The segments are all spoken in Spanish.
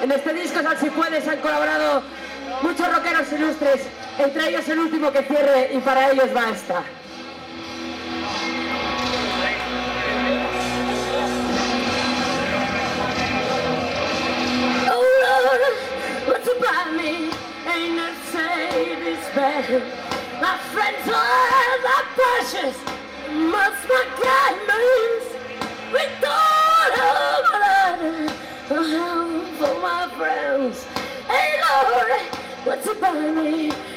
En este disco Sal Si Puedes han colaborado muchos rockeros ilustres, entre ellos el último que cierre y para ellos va esta. Mary.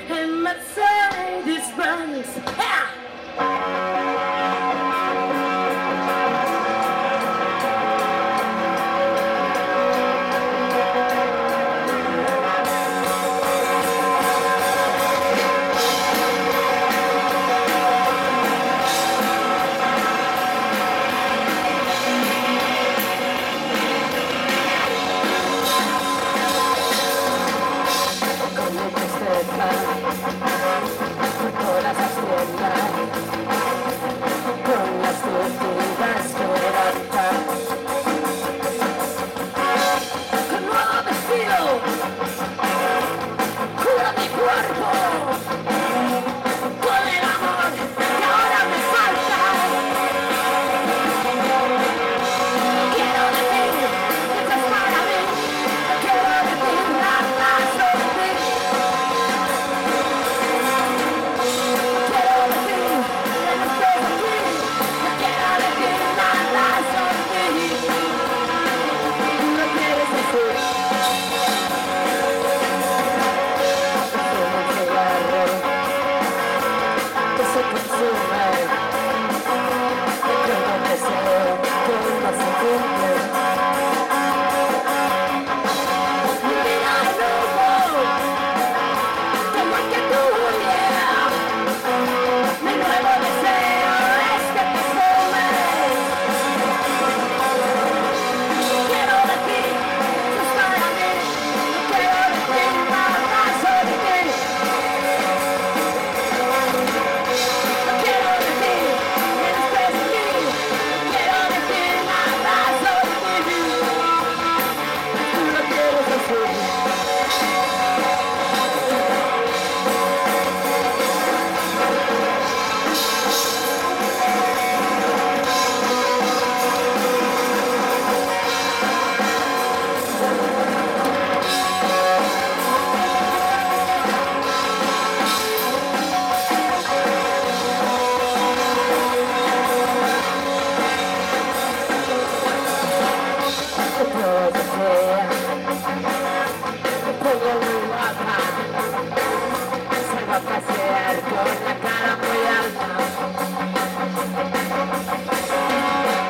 Guapa, se va a pasear con la cara muy alta.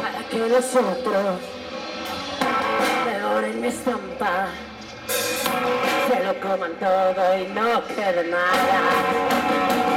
Para que los otros, peor en mi estampa, se lo coman todo y no pertengan nada.